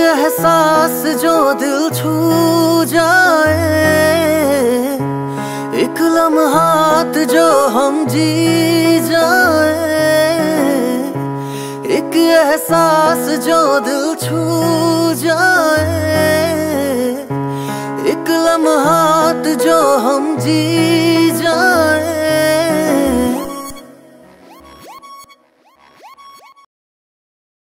एहसास जो दिल छू जाए, एक लम्हात जो हम जी जाए, एक एहसास जो दिल छू जाए, एक लम्हात